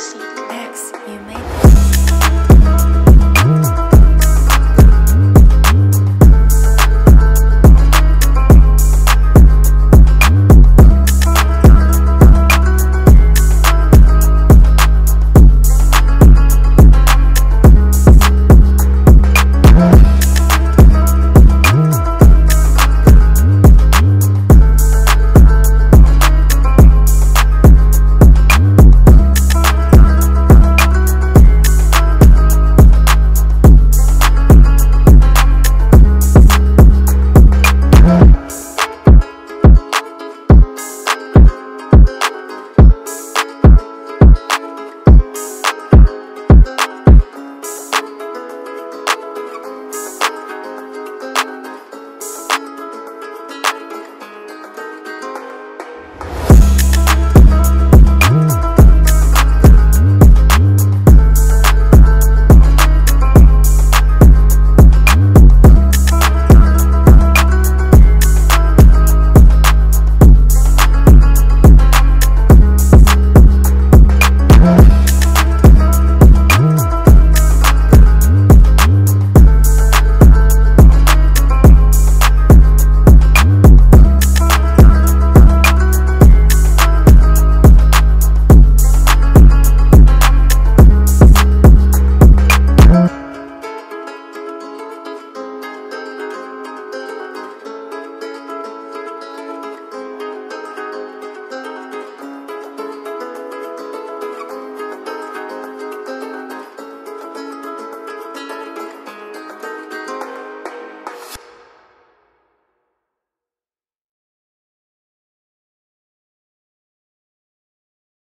Next, you may.